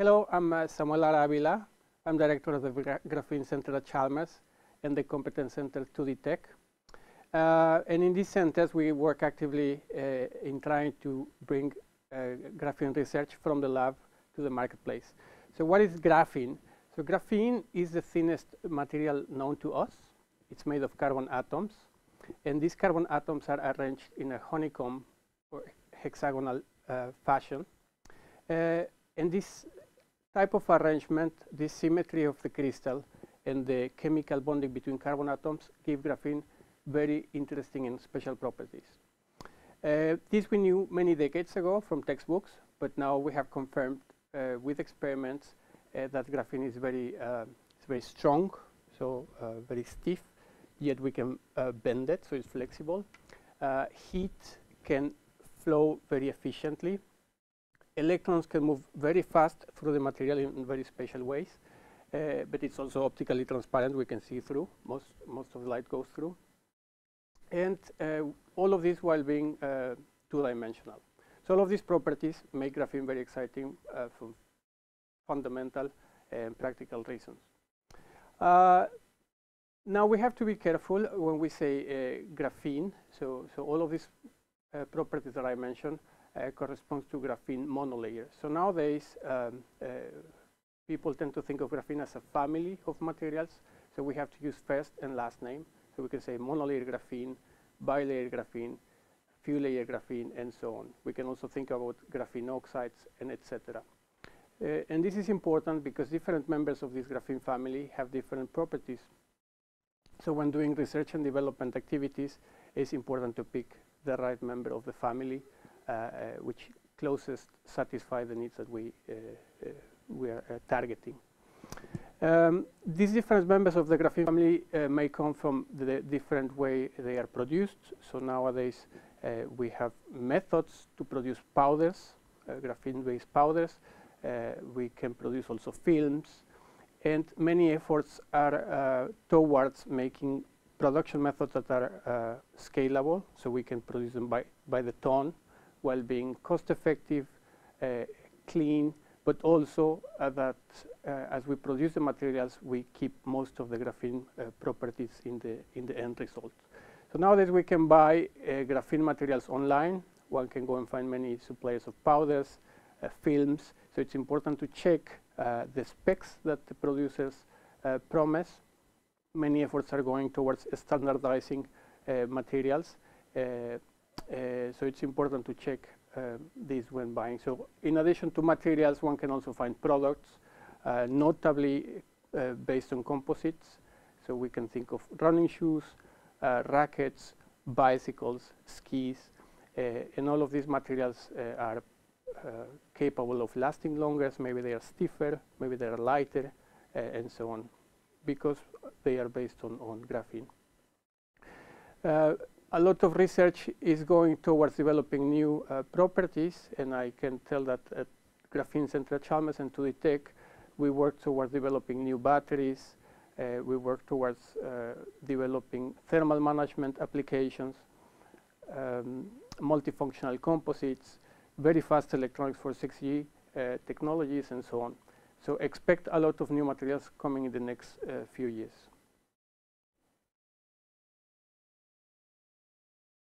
Hello, I'm uh, Samuel Lara Avila. I'm director of the Gra Graphene Center at Chalmers and the Competence Center 2D Tech. Uh, and in these centers, we work actively uh, in trying to bring uh, graphene research from the lab to the marketplace. So what is graphene? So graphene is the thinnest material known to us. It's made of carbon atoms. And these carbon atoms are arranged in a honeycomb or hexagonal uh, fashion. Uh, and this type of arrangement, this symmetry of the crystal and the chemical bonding between carbon atoms give graphene very interesting and special properties. Uh, this we knew many decades ago from textbooks, but now we have confirmed uh, with experiments uh, that graphene is very, uh, very strong, so uh, very stiff, yet we can uh, bend it, so it's flexible. heat can flow very efficiently. Electrons can move very fast through the material in, very special ways, but it's also optically transparent, we can see through, most, most of the light goes through and uh, all of this while being uh, two-dimensional. So all of these properties make graphene very exciting uh, for fundamental and practical reasons. now we have to be careful when we say graphene. So, so all of these properties that I mentioned uh, corresponds to graphene monolayer. So nowadays, um, uh, people tend to think of graphene as a family of materials. So we have to use first and last name. So we can say monolayer graphene, bilayer graphene, few layer graphene, and so on. We can also think about graphene oxides and etc. Uh, and this is important because different members of this graphene family have different properties. So when doing research and development activities, it's important to pick the right member of the family, uh, uh, which closest satisfy the needs that we, uh, uh, we are uh, targeting. Um, these different members of the graphene family uh, may come from the different way they are produced. So nowadays uh, we have methods to produce powders, uh, graphene-based powders. Uh, we can produce also films. And many efforts are uh, towards making production methods that are uh, scalable, so we can produce them by, by the ton while being cost-effective, uh, clean, but also uh, that uh, as we produce the materials, we keep most of the graphene uh, properties in the, in the end result. So nowadays we can buy uh, graphene materials online. One can go and find many suppliers of powders, uh, films. So it's important to check the specs that the producers promise. Many efforts are going towards standardizing materials. So it's important to check uh, this when buying. So in addition to materials, one can also find products uh, notably uh, based on composites. So we can think of running shoes, uh, rackets, bicycles, skis, and all of these materials are capable of lasting longer. Maybe they are stiffer, maybe they are lighter, and so on, because they are based on, on graphene. Uh, a lot of research is going towards developing new uh, properties, and I can tell that at Graphene Central Chalmers and 2D Tech, we work towards developing new batteries. Uh, we work towards uh, developing thermal management applications, um, multifunctional composites, very fast electronics for 6G uh, technologies, and so on. So expect a lot of new materials coming in the next uh, few years.